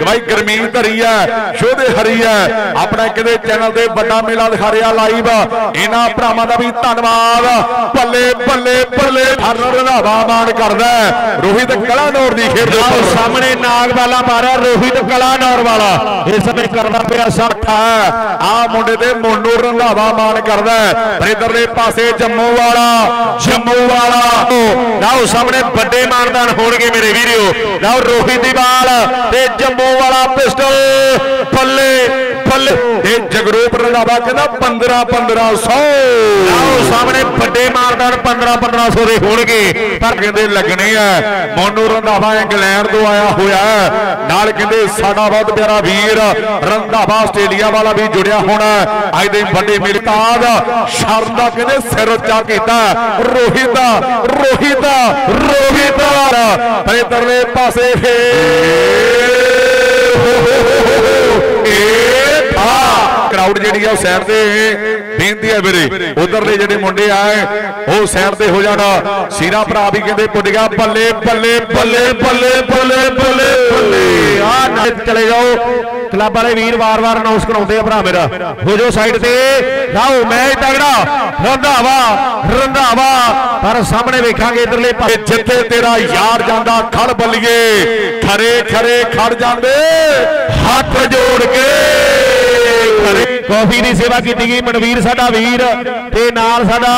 ਗਵਾਈ ਗਰਮੀਤ ਧਰੀ ਹੈ ਸ਼ੋਧੇ ਹਰੀ ਹੈ। ਆਪਣਾ ਕਿਤੇ ਚੈਨਲ ਤੇ ਵੱਡਾ ਮੇਲਾ ਦਿਖਾ ਰਿਹਾ ਲਾਈਵ ਇਹਨਾਂ ਭਰਾਵਾਂ ਦਾ ਵੀ ਧੰਨਵਾਦ। ਬੱਲੇ ਬੱਲੇ ਬੱਲੇ ਹਰ ਰੰਧਾਵਾ ਮਾਣ ਕਰਦਾ। ਰੋਹਿਤ ਕਲਾਨੌਰ ਦੀ ਖੇਡ ਦੇ ਸਾਹਮਣੇ ਨਾਗਵਾਲਾ ਮਾਰਿਆ ਰੋਹਿਤ ਕਲਾਨੌਰ ਵਾਲਾ। ਇਸ ਸਮੇਂ ਕਰਦਾ ਪਿਆ ਸੱਠਾ ਆ ਮੁੰਡੇ ਤੇ ਮੋਨੂ ਰੰਧਾਵਾ ਮਾਣ ਕਰਦਾ। ਪਰ ਇਧਰਲੇ ਪਾਸੇ ਜੰਮੂ ਵਾਲਾ ਜੰਮੂ ਵਾਲਾ। ਲਓ ਸਾਹਮਣੇ ਵੱਡੇ ਮਾਨਦਾਨ ਹੋਣਗੇ ਮੇਰੇ ਵੀਰੋ। ਲਓ ਰੋਹਿਤ ਦੀ ਬਾਲ ਤੇ ਜੰਮੂ ਵਾਲਾ ਪਿਸਟਲ ਬੱਲੇ ਬੱਲੇ ਤੇ ਜਗਰੂਪ ਰੰਧਾਵਾ ਕਹਿੰਦਾ 15 1500 ਲਓ ਸਾਹਮਣੇ ਵੱਡੇ ਮਾਨਦਾਨ 15 1500 ਦੇ ਹੋਣਗੇ। ਪਰ ਕਹਿੰਦੇ ਲੱਗਣੇ ਆ। ਮੋਨੂ ਰੰਧਾਵਾ ਇੰਗਲੈਂਡ ਤੋਂ ਆਇਆ ਹੋਇਆ। ਨਾਲ ਕਹਿੰਦੇ ਸਾਡਾ ਬਹੁਤ ਪਿਆਰਾ ਵੀਰ ਰੰਧਾਵਾ ਆਸਟ੍ਰੇਲੀਆ ਵਾਲਾ ਵੀ ਜੁੜਿਆ ਹੋਣਾ। ਅੱਜ ਦੇ ਵੱਡੇ ਮਿਲਤਾਦ ਸ਼ਰਮ ਦਾ ਕਹਿੰਦੇ ਸਿਰ ਉੱਚਾ ਕੀਤਾ। ਰੋਹਿਤ ਦਾ ਰੋਹਿਤ ਦਾ ਰੋਹਿਤ ਦਾ ਪਰ ਪਾਸੇ ਫੇਰ। ਇਹ ਆ ਕਰਾਊਡ ਜਿਹੜੀ ਆ ਉਹ ਸਾਈਡ ਤੇ ਬੇਨਤੀ ਹੈ ਵੀਰੇ। ਉਧਰਲੇ ਜਿਹੜੇ ਮੁੰਡੇ ਆਏ ਉਹ ਸਾਈਡ ਤੇ ਹੋ ਜਾਣਾ। ਸੀਰਾ ਭਰਾ ਵੀ ਕਹਿੰਦੇ ਪੁੱਟ ਗਿਆ, ਬੱਲੇ ਬੱਲੇ ਬੱਲੇ ਬੱਲੇ ਬੱਲੇ ਬੱਲੇ ਬੱਲੇ। ਆ ਨਾਲ ਚਲੇ ਜਾਓ। ਕਲੱਬ ਵਾਲੇ ਵੀਰ ਵਾਰ-ਵਾਰ ਅਨਾਉਂਸ ਕਰਾਉਂਦੇ ਆ ਭਰਾ ਮੇਰਾ। ਹੋ ਜਾਓ ਸਾਈਡ ਤੇ। ਲਾਓ, ਮੈਚ ਤਗੜਾ। ਰੰਧਾਵਾ ਰੰਧਾਵਾ। ਪਰ ਸਾਹਮਣੇ ਵੇਖਾਂਗੇ ਇਧਰਲੇ ਪਾਸੇ। ਜਿੱਥੇ ਤੇਰਾ ਯਾਰ ਜਾਂਦਾ, ਖੜ ਬੱਲੀਏ। ਖਰੇ ਖਰੇ ਖੜ ਜਾਂਦੇ। ਹੱਥ ਜੋੜ ਕੇ। ਕਾਫੀ ਦੀ ਸੇਵਾ ਕੀਤੀ ਗਈ। ਮਨਵੀਰ ਸਾਡਾ ਵੀਰ ਤੇ ਨਾਲ ਸਾਡਾ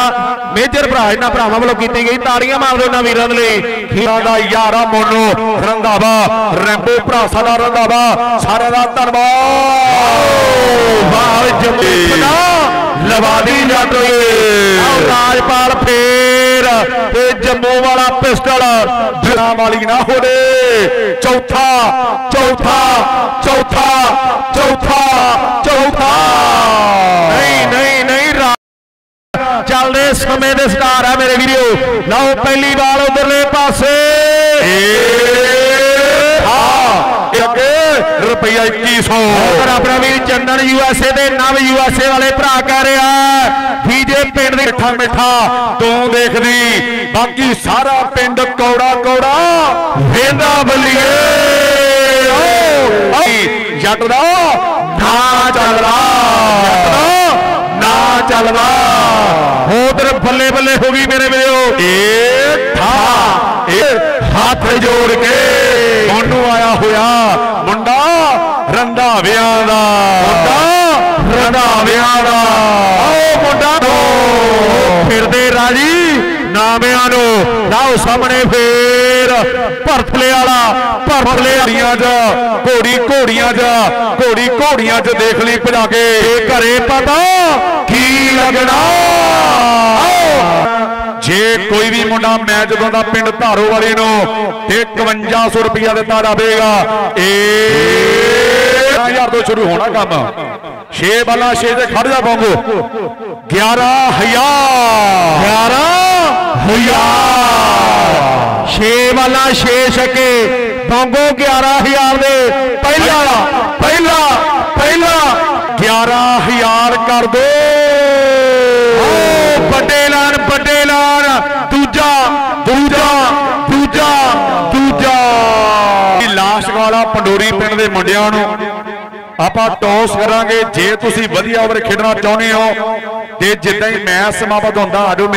ਮੇਜਰ ਭਰਾ, ਇਹਨਾਂ ਭਰਾਵਾਂ ਵੱਲੋਂ ਕੀਤੀ ਗਈ। ਤਾੜੀਆਂ ਮਾਰ ਇਹਨਾਂ ਵੀਰਾਂ ਦੇ ਲਈ। ਖੀਰਾਂ ਦਾ ਯਾਰਾ ਮੋਨੋ, ਰੰਧਾਵਾ, ਰੈਂਬੋ ਭਰਾ ਸਾਡਾ ਰੰਧਾਵਾ। ਸਾਰਿਆਂ ਦਾ ਧੰਨਵਾਦ। ਵਾਹ ਜੰਮੂ ਲਵਾਦੀ ਜਾਂਦੇ ਆਓ ਰਾਜਪਾਲ ਫੇਰ। ਤੇ ਜੰਮੂ ਵਾਲਾ ਪਿਸਟਲ ਬਿਨਾ ਵਾਲੀ ਨਾ ਹੋਵੇ। ਚੌਥਾ ਚੌਥਾ ਚੌਥਾ ਚੌਥਾ ਚੌਥਾ। ਨਹੀਂ ਨਹੀਂ ਨਹੀਂ ਚੱਲਦੇ ਸਮੇਂ ਦੇ ਸਟਾਰ ਆ ਮੇਰੇ ਵੀਰੋ। ਲਓ, ਪਹਿਲੀ ਬਾਲ ਉਧਰਲੇ ਪਾਸੇ ਹਾਂ ਇੱਕ ਰੁਪਈਆ 2100 ਉਧਰ ਆਪਣਾ ਵੀਰ ਚੰਦਨ ਯੂਐਸਏ ਦੇ ਨਵ ਯੂਐਸਏ ਵਾਲੇ ਭਰਾ ਕਹਿ ਰਿਹਾ ਵੀਜੇ ਪਿੰਡ ਦੇ ਮਿੱਠਾ ਮਿੱਠਾ, ਤੂੰ ਦੇਖਦੀ, ਬਾਕੀ ਸਾਰਾ ਪਿੰਡ ਕੌੜਾ ਕੌੜਾ। ਵੇਂਦਾ ਬੱਲੀਏ। ਜੱਟ ਦਾ ਨਾ ਚੱਲਦਾ। ਨਾ ਚੱਲਦਾ। ਉਧਰ ਬੱਲੇ ਬੱਲੇ ਹੋ ਗਈ ਮੇਰੇ ਵੀਰੋ। ਇਹ ਠਾ ਇਹ ਹੱਥ ਜੋੜ ਕੇ ਉਹਨੂੰ ਆਇਆ ਹੋਇਆ। ਰੰਧਾਵਿਆਂ ਦਾ। ਮੁੰਡਾ ਰੰਧਾਵਿਆਂ ਦਾ। ਆਓ ਮੁੰਡਾ ਫਿਰਦੇ ਰਾਜੀ ਨਾਮਿਆਂ ਨੂੰ। ਲਾਓ ਸਾਹਮਣੇ ਫੇਰ। ਭਰਥਲੇ ਵਾਲਾ ਭਰਥਲੇ ਘੋੜੀਆਂ 'ਚ ਘੋੜੀ ਘੋੜੀਆਂ 'ਚ ਘੋੜੀ ਘੋੜੀਆਂ 'ਚ ਦੇਖ ਲਈ ਭਜਾ ਕੇ। ਇਹ ਘਰੇ ਪਤਾ ਕੀ ਲੱਗਣਾ। ਜੇ ਕੋਈ ਵੀ ਮੁੰਡਾ ਮੈਚ ਜਦੋਂ ਦਾ ਪਿੰਡ ਧਾਰੋ ਵਾਲੇ ਨੂੰ ਤੇ 5100 ਰੁਪਇਆ ਦਿੱਤਾ ਜਾਵੇਗਾ ਇਹ 11000 ਤੋਂ ਸ਼ੁਰੂ ਹੋਣਾ ਕੰਮ। 6 ਬਾਲਾ 6 ਤੇ ਖੜ ਜਾ ਬੋਂਗੋ 11000 ਹਜ਼ਾਰ। ਛੇ ਵਾਲਾ ਛੇ ਛਕੇ। ਬੰਗੋ 11000 ਦੇ। ਪਹਿਲਾ ਪਹਿਲਾ ਪਹਿਲਾ। 11000 ਕਰ ਦੋ। ਵੱਡੇ ਐਲਾਨ ਵੱਡੇ ਐਲਾਨ ਦੂਜਾ ਦੂਜਾ ਦੂਜਾ ਦੂਜਾ। ਲਾਸਟ ਵਾਲਾ ਪੰਡੋਰੀ ਪਿੰਡ ਦੇ ਮੁੰਡਿਆਂ ਨੂੰ ਆਪਾਂ ਟੌਸ ਕਰਾਂਗੇ। ਜੇ ਤੁਸੀਂ ਵਧੀਆ ਓਵਰ ਖੇਡਣਾ ਚਾਹੁੰਦੇ ਹੋ ਤੇ ਜਿੱਦਾਂ ਹੀ ਮੈਚ ਸਮਾਪਤ ਹੁੰਦਾ ਆਜੋ